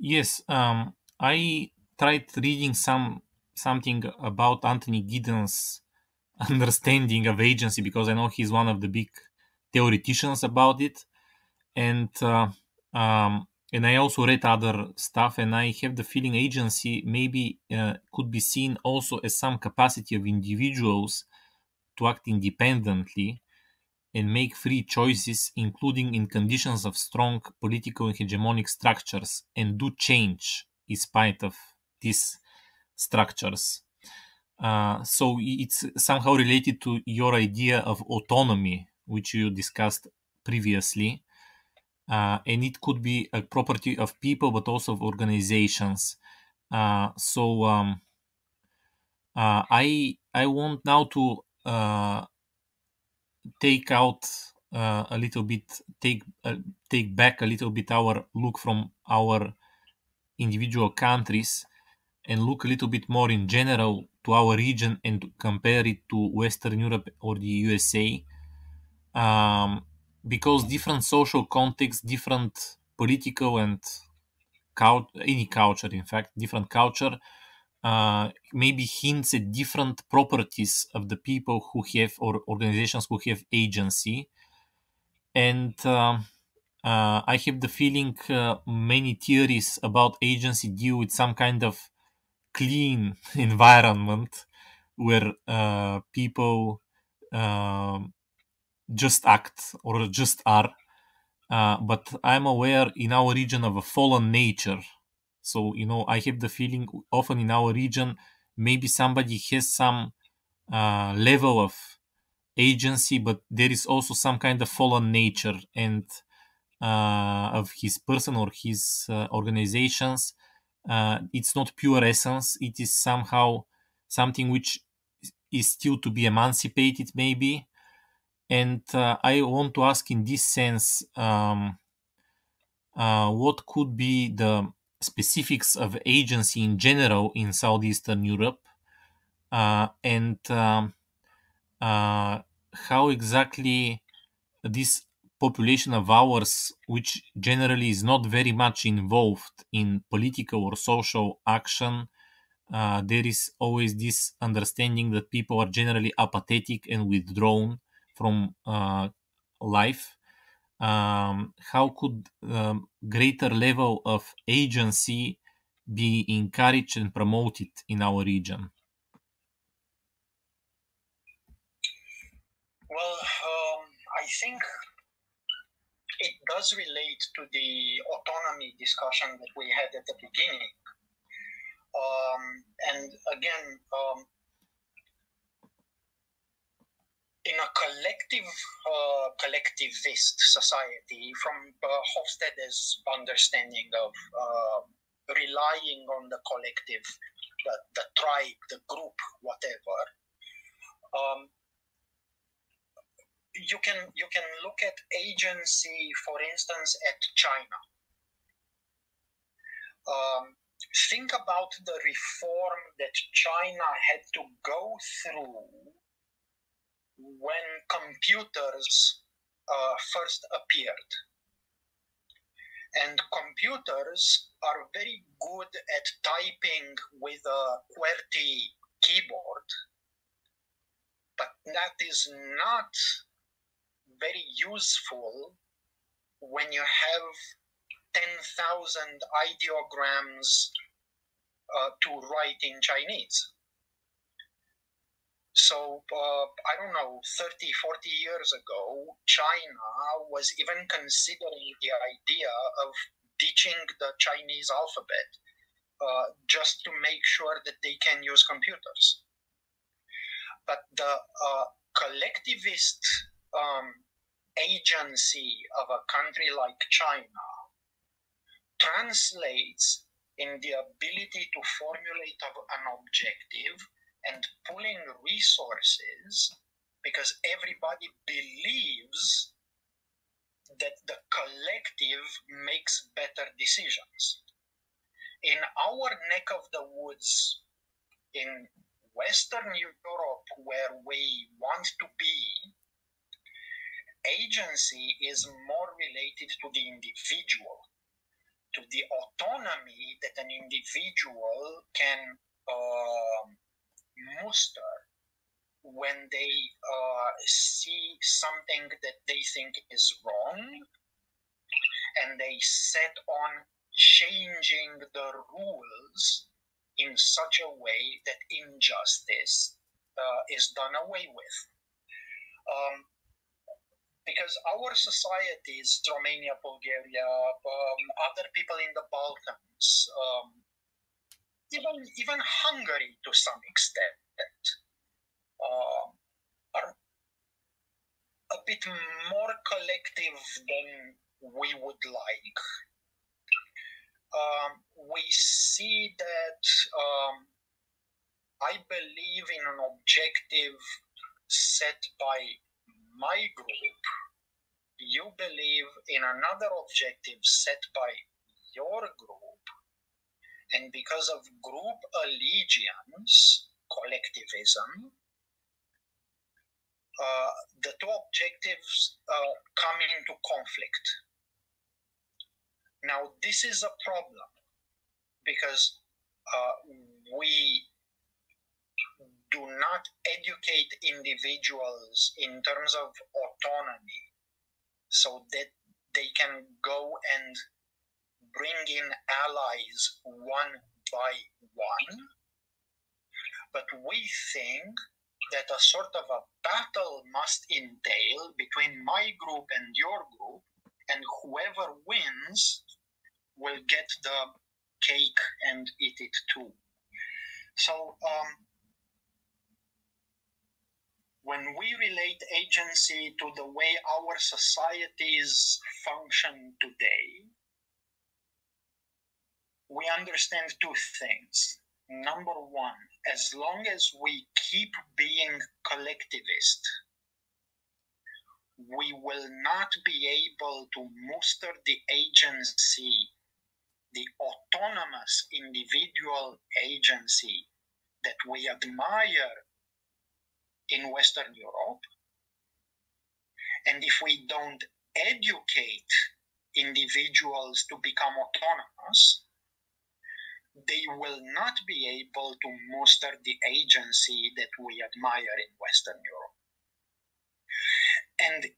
Yes, um, I tried reading some something about Anthony Giddens' understanding of agency because I know he's one of the big theoreticians about it, and uh, um, and I also read other stuff, and I have the feeling agency maybe uh, could be seen also as some capacity of individuals to act independently and make free choices, including in conditions of strong political and hegemonic structures, and do change in spite of these structures. Uh, so it's somehow related to your idea of autonomy, which you discussed previously. Uh, and it could be a property of people, but also of organizations. Uh, so um, uh, I I want now to uh, take out uh, a little bit, take take back a little bit our look from our individual countries and look a little bit more in general to our region and compare it to Western Europe or the USA. Um, because different social context, different political and any culture, in fact, different culture, uh, maybe hints at different properties of the people who have or organizations who have agency. And uh, uh, I have the feeling uh, many theories about agency deal with some kind of clean environment where uh, people um, just act or just are. But I'm aware in our region of a fallen nature. So, you know, I have the feeling often in our region, maybe somebody has some uh, level of agency, but there is also some kind of fallen nature and uh, of his person or his uh, organizations. Uh, it's not pure essence. It is somehow something which is still to be emancipated, maybe, and uh, I want to ask in this sense, um, uh, what could be the specifics of agency in general in Southeastern Europe, uh, and um, uh, how exactly this population of ours, which generally is not very much involved in political or social action, uh, there is always this understanding that people are generally apathetic and withdrawn from uh, life um, how could um, greater level of agency be encouraged and promoted in our region? Well um, i think it does relate to the autonomy discussion that we had at the beginning. Um, and again um, in a collective uh, collectivist society from uh, Hofstede's understanding of uh, relying on the collective, the, the tribe, the group, whatever. Um, you can you can look at agency, for instance, at China. Um, think about the reform that China had to go through when computers uh, first appeared. And computers are very good at typing with a QWERTY keyboard, but that is not very useful when you have 10,000 ideograms uh, to write in Chinese. So, uh, I don't know, 30, 40 years ago, China was even considering the idea of ditching the Chinese alphabet uh, just to make sure that they can use computers. But the uh, collectivist um, agency of a country like China translates in the ability to formulate an objective and pulling resources because everybody believes that the collective makes better decisions. In our neck of the woods, in Western Europe, where we want to be, agency is more related to the individual. to the autonomy that an individual can uh, muster when they uh, see something that they think is wrong and they set on changing the rules in such a way that injustice uh, is done away with. Um, because our societies, Romania, Bulgaria, um, other people in the Balkans, um, even even Hungary to some extent, uh, are a bit more collective than we would like. Um, we see that um, I believe in an objective set by my group. You believe in another objective set by your group. And because of group allegiance, collectivism, uh, the two objectives uh, come into conflict. Now, this is a problem because uh, we do not educate individuals in terms of autonomy so that they can go and bring in allies one by one. But we think that a sort of a battle must entail between my group and your group, and whoever wins will get the cake and eat it too. So, um, when we relate agency to the way our societies function today, we understand two things. Number one, as long as we keep being collectivist, we will not be able to muster the agency, the autonomous individual agency that we admire in Western Europe. And if we don't educate individuals to become autonomous, they will not be able to muster the agency that we admire in Western Europe. And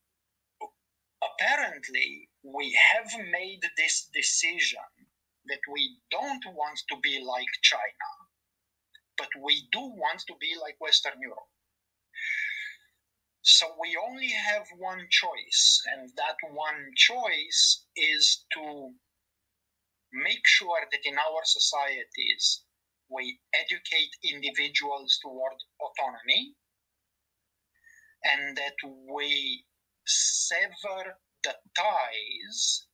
apparently, we have made this decision that we don't want to be like China, but we do want to be like Western Europe. So we only have one choice, and that one choice is to make sure that in our societies we educate individuals toward autonomy and that we sever the ties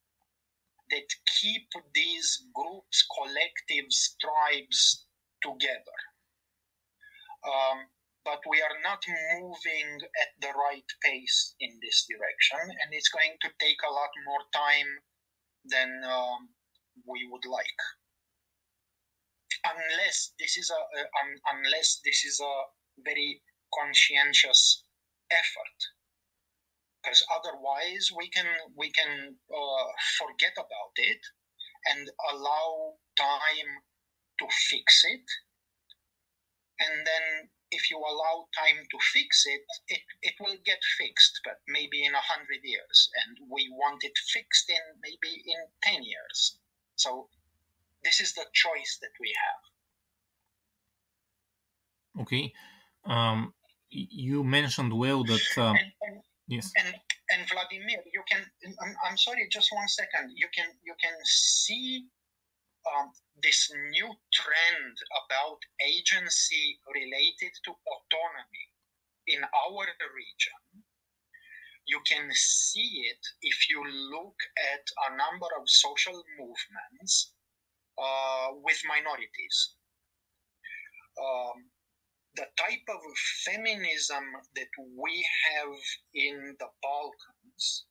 that keep these groups, collectives, tribes together. Um, but we are not moving at the right pace in this direction, and it's going to take a lot more time than um, we would like. Unless this is a uh, un, unless this is a very conscientious effort, because otherwise we can we can uh, forget about it and allow time to fix it, and then if you allow time to fix it, it, it will get fixed, but maybe in a hundred years. And we want it fixed in maybe in 10 years. So this is the choice that we have. Okay. Um, you mentioned well that. Um, and, and, yes. And, and Vladimir, you can. I'm, I'm sorry, just one second. You can you can see um, this new trend about agency related to autonomy in our region, you can see it if you look at a number of social movements uh, with minorities. Um, the type of feminism that we have in the Balkans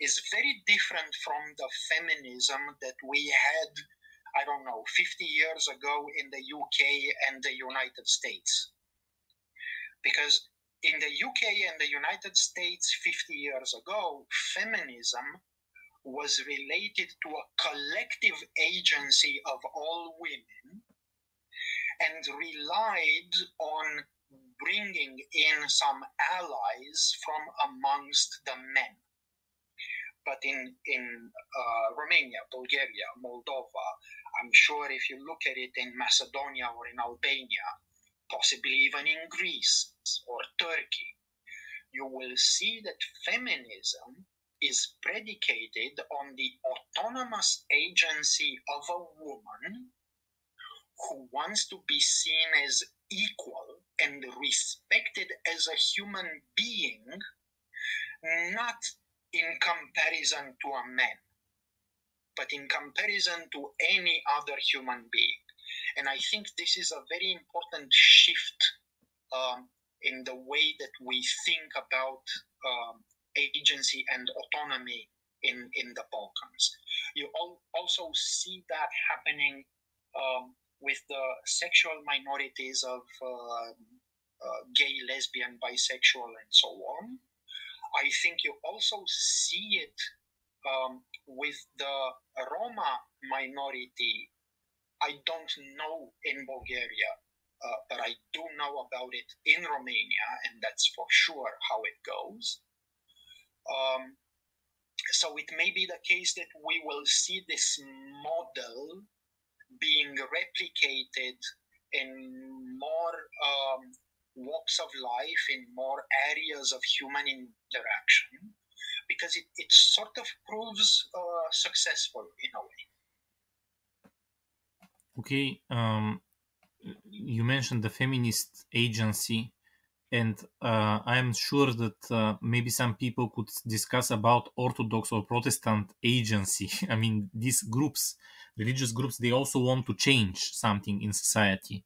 is very different from the feminism that we had I don't know, 50 years ago in the UK and the United States. Because in the UK and the United States 50 years ago, feminism was related to a collective agency of all women and relied on bringing in some allies from amongst the men. But in, in uh, Romania, Bulgaria, Moldova, I'm sure if you look at it in Macedonia or in Albania, possibly even in Greece or Turkey, you will see that feminism is predicated on the autonomous agency of a woman who wants to be seen as equal and respected as a human being, not in comparison to a man, but in comparison to any other human being. And I think this is a very important shift um, in the way that we think about um, agency and autonomy in, in the Balkans. You al- also see that happening um, with the sexual minorities of uh, uh, gay, lesbian, bisexual, and so on. I think you also see it um, with the Roma minority. I don't know in Bulgaria, uh, but I do know about it in Romania, and that's for sure how it goes. Um, so it may be the case that we will see this model being replicated in more um, walks of life, in more areas of human interaction, because it, it sort of proves uh, successful in a way. Okay, um, you mentioned the feminist agency, and uh, I'm sure that uh, maybe some people could discuss about Orthodox or Protestant agency. I mean, these groups religious groups they also want to change something in society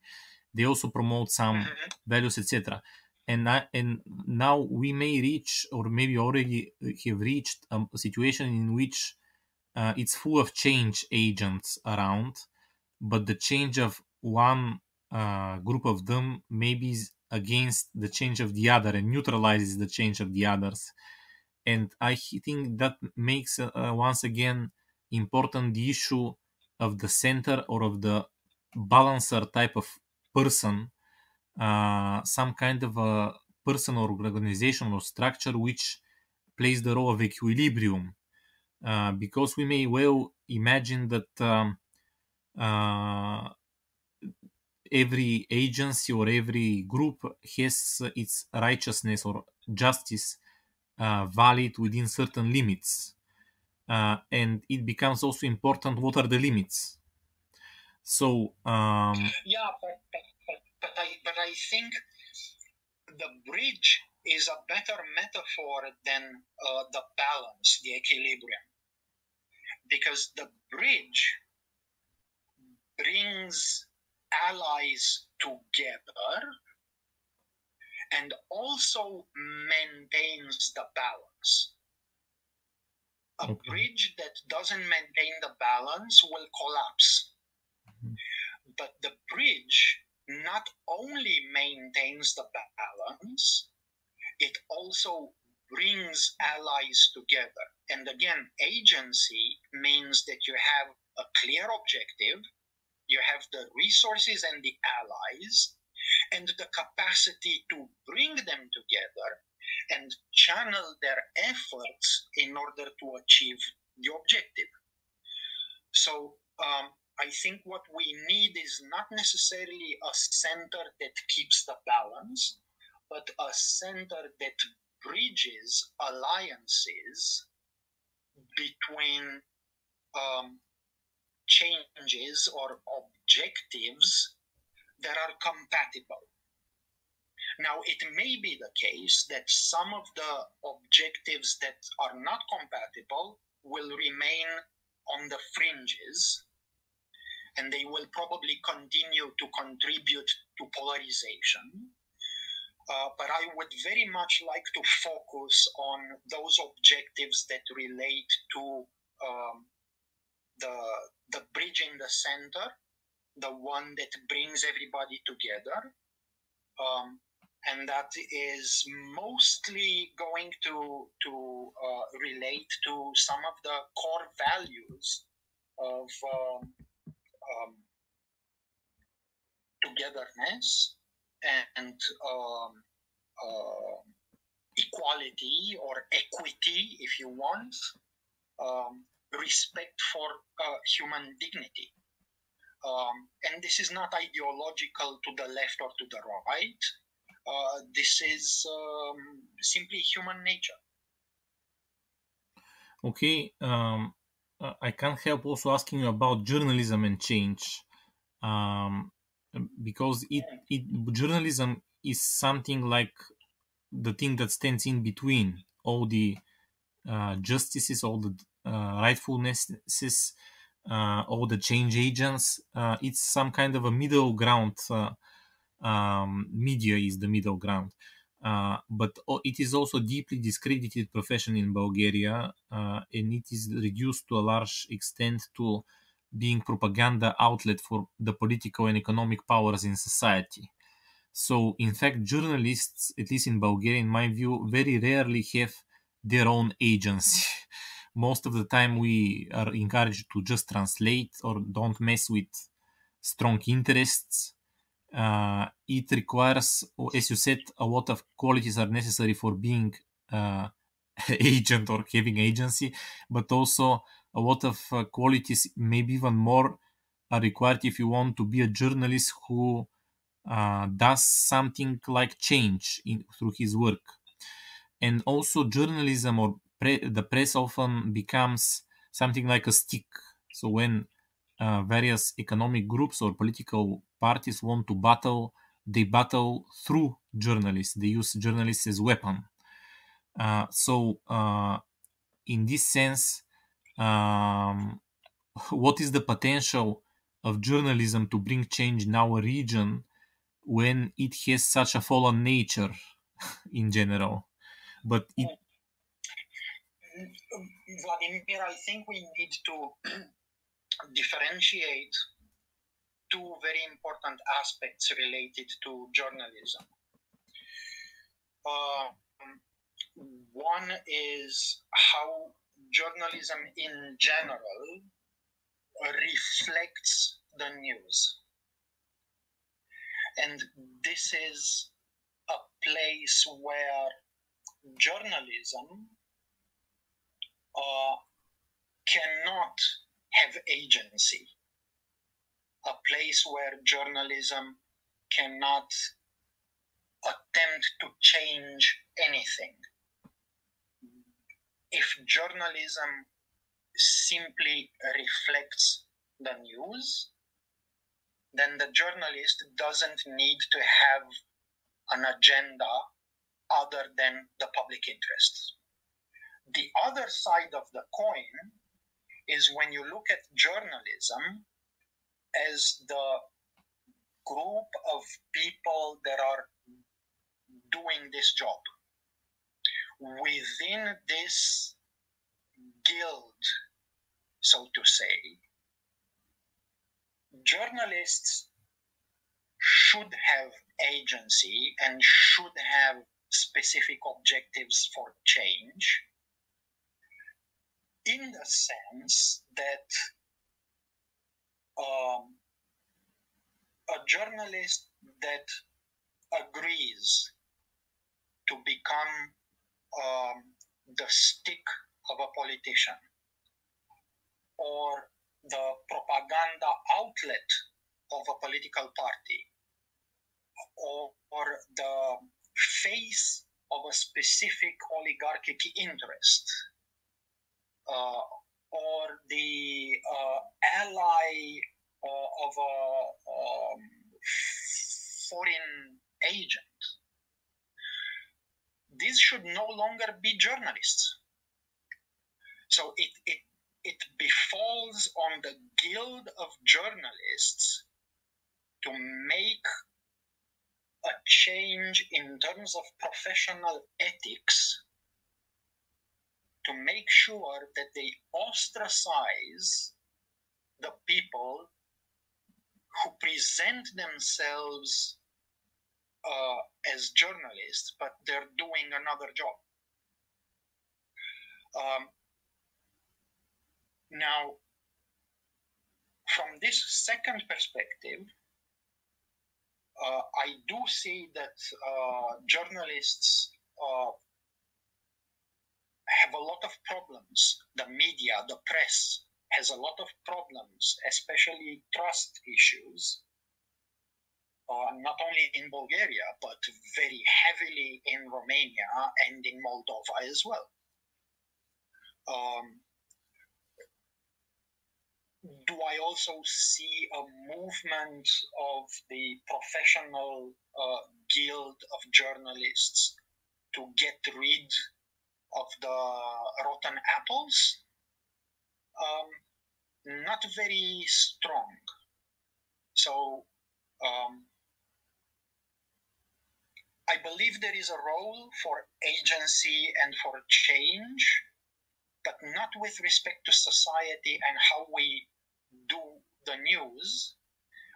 they also promote some mm-hmm. values etc and I, and now we may reach or maybe already have reached a situation in which uh, it's full of change agents around but the change of one uh, group of them maybe is against the change of the other and neutralizes the change of the others and i think that makes uh, once again important the issue of the center or of the balancer type of person, uh, some kind of a person or organization or structure which plays the role of equilibrium. Uh, because we may well imagine that um, uh, every agency or every group has its righteousness or justice uh, valid within certain limits. Uh, and it becomes also important what are the limits. So um, yeah but, but, but, I, but i think the bridge is a better metaphor than uh, the balance the equilibrium. Because the bridge brings allies together and also maintains the balance a okay. bridge that doesn't maintain the balance will collapse. Mm-hmm. But the bridge not only maintains the balance, it also brings allies together. And again, agency means that you have a clear objective, you have the resources and the allies, and the capacity to bring them together and channel their efforts in order to achieve the objective. So um, I think what we need is not necessarily a center that keeps the balance, but a center that bridges alliances between um, changes or objectives that are compatible. Now, it may be the case that some of the objectives that are not compatible will remain on the fringes and they will probably continue to contribute to polarization. Uh, but I would very much like to focus on those objectives that relate to um, the, the bridge in the center, the one that brings everybody together. Um, and that is mostly going to to uh, relate to some of the core values of um, um, togetherness and um, uh, equality or equity, if you want, um, respect for uh, human dignity. Um, and this is not ideological to the left or to the right. Uh, this is um, simply human nature. Okay, um, I can't help also asking you about journalism and change, um, because it, it journalism is something like the thing that stands in between all the uh, justices, all the rightfulnesses, uh, all the change agents. Uh, it's some kind of a middle ground. Uh, um, media is the middle ground. Uh, but it is also deeply discredited profession in Bulgaria, uh, and it is reduced to a large extent to being propaganda outlet for the political and economic powers in society. So, in fact, journalists, at least in Bulgaria, in my view, very rarely have their own agency. Most of the time, we are encouraged to just translate or don't mess with strong interests uh, it requires, as you said, a lot of qualities are necessary for being uh, agent or having agency, but also a lot of uh, qualities, maybe even more, are required if you want to be a journalist who uh, does something like change in, through his work. And also, journalism or pre- the press often becomes something like a stick. So when uh, various economic groups or political parties want to battle, they battle through journalists. They use journalists as weapon. Uh, so, uh, in this sense, um, what is the potential of journalism to bring change in our region when it has such a fallen nature in general? But it. Vladimir, I think we need to differentiate two very important aspects related to journalism. Uh, one is how journalism in general reflects the news. And this is a place where journalism uh, cannot have agency, a place where journalism cannot attempt to change anything. If journalism simply reflects the news, then the journalist doesn't need to have an agenda other than the public interest. The other side of the coin is when you look at journalism as the group of people that are doing this job. Within this guild, so to say, journalists should have agency and should have specific objectives for change in the sense that um, a journalist that agrees to become um, the stick of a politician or the propaganda outlet of a political party or, or the face of a specific oligarchic interest or the uh, ally uh, of a um, foreign agent. These should no longer be journalists. So it, it, it befalls on the guild of journalists to make a change in terms of professional ethics to make sure that they ostracize the people who present themselves uh, as journalists, but they're doing another job. Um, now, from this second perspective, uh, I do see that uh, journalists uh, have a lot of problems. The media, the press has a lot of problems, especially trust issues. Uh, not only in Bulgaria, but very heavily in Romania and in Moldova as well. Um, do I also see a movement of the professional uh, guild of journalists to get rid the rotten apples? Um, not very strong. So um, I believe there is a role for agency and for change, but not with respect to society and how we do the news,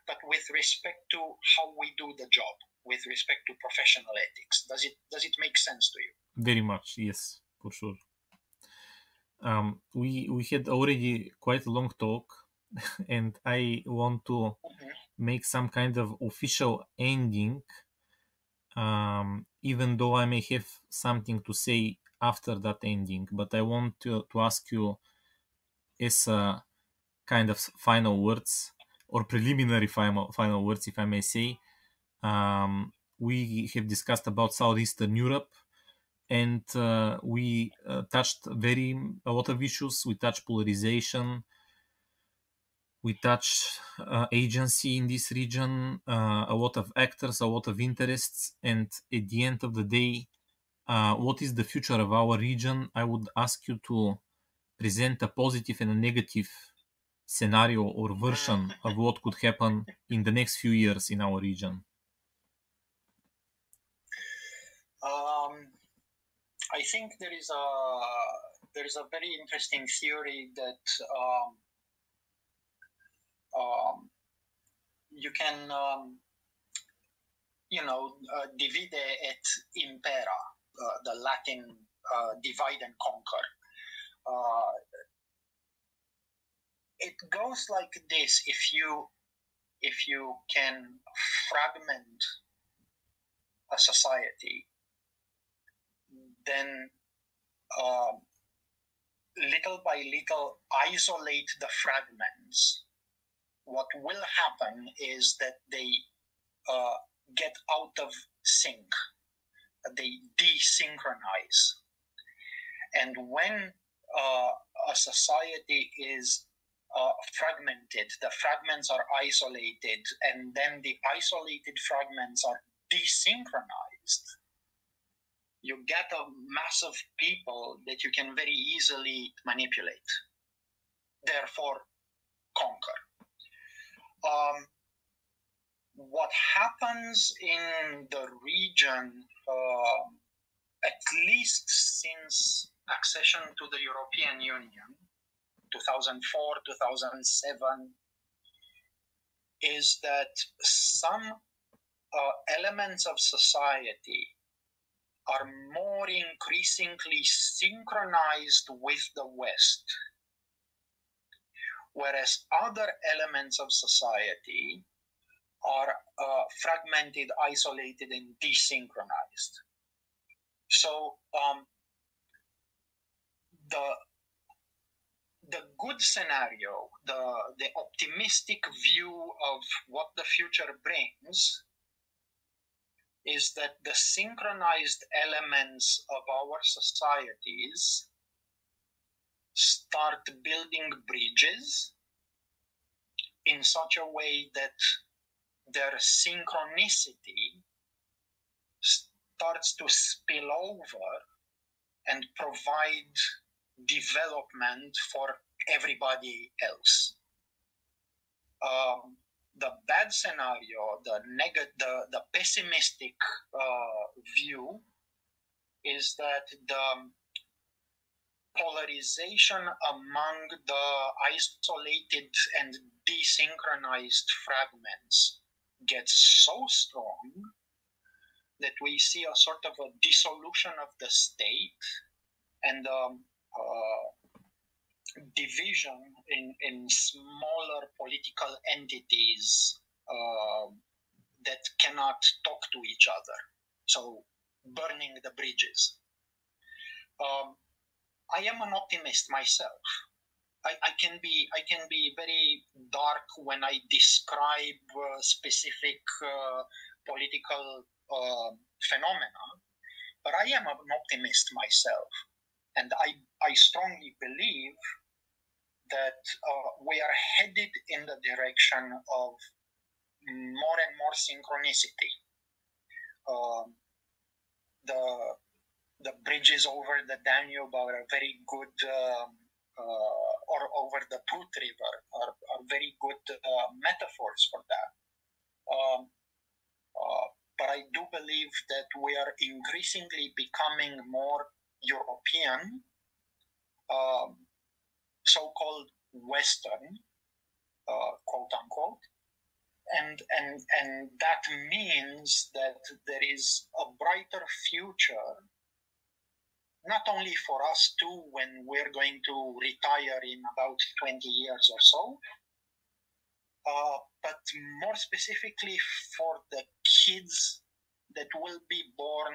but with respect to how we do the job, with respect to professional ethics. Does it does it make sense to you? Very much, yes, for sure. Um, we we had already quite a long talk, and I want to mm-hmm. make some kind of official ending. Um, even though I may have something to say after that ending, but I want to, to ask you as a kind of final words or preliminary final, final words, if I may say. Um, we have discussed about Southeastern Europe and uh, we uh, touched very a lot of issues. We touched polarization. We touched uh, agency in this region, uh, a lot of actors, a lot of interests, and at the end of the day, uh, what is the future of our region? I would ask you to present a positive and a negative scenario or version of what could happen in the next few years in our region? Um, I think there is a there is a very interesting theory that um, um, you can um, you know uh, divide et impera, uh, the Latin uh, divide and conquer. Uh, it goes like this if you if you can fragment a society then um, little by little isolate the fragments what will happen is that they uh, get out of sync they desynchronize and when uh, a society is uh, fragmented. The fragments are isolated, and then the isolated fragments are desynchronized. You get a mass of people that you can very easily manipulate, therefore, conquer. Um, what happens in the region, uh, at least since accession to the European Union, 2004, 2007, is that some uh, elements of society are more increasingly synchronized with the West, whereas other elements of society are uh, fragmented, isolated, and desynchronized. So um, the the good scenario, the, the optimistic view of what the future brings, is that the synchronized elements of our societies start building bridges in such a way that their synchronicity starts to spill over and provide development for everybody else. Um, the bad scenario, the negative, the, the pessimistic uh, view is that the polarization among the isolated and desynchronized fragments gets so strong that we see a sort of a dissolution of the state and um, uh, division in, in smaller political entities uh, that cannot talk to each other. So, burning the bridges. Um, I am an optimist myself. I, I, can be I can be very dark when I describe uh, specific uh, political uh, phenomena, but I am an optimist myself, and I I strongly believe that uh, we are headed in the direction of more and more synchronicity. Um, the the bridges over the Danube are very good, um, uh, or over the Prut River are, are very good uh, metaphors for that. Um, uh, but I do believe that we are increasingly becoming more European, um, so called Western, uh, quote unquote. And, and, and that means that there is a brighter future, not only for us too, when we're going to retire in about 20 years or so, uh, but more specifically for the kids that will be born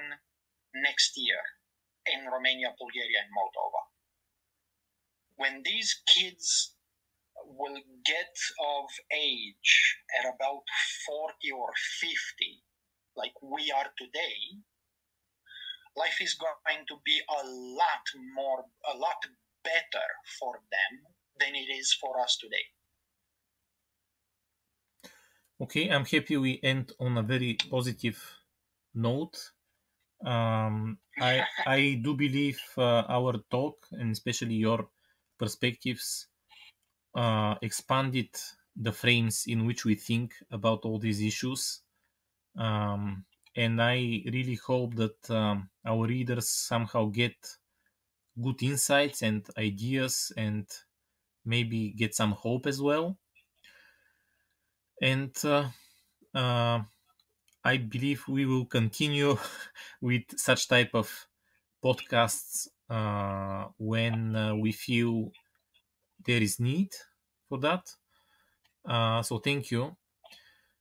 next year in Romania, Bulgaria, and Moldova. When these kids will get of age at about 40 or 50, like we are today, life is going to be a lot more, a lot better for them than it is for us today. Okay, I'm happy we end on a very positive note. Um, I I do believe uh, our talk and especially your perspectives uh, expanded the frames in which we think about all these issues. Um, and I really hope that um, our readers somehow get good insights and ideas and maybe get some hope as well and uh, uh, I believe we will continue with such type of podcasts when uh, we feel there is need for that. Uh, so thank you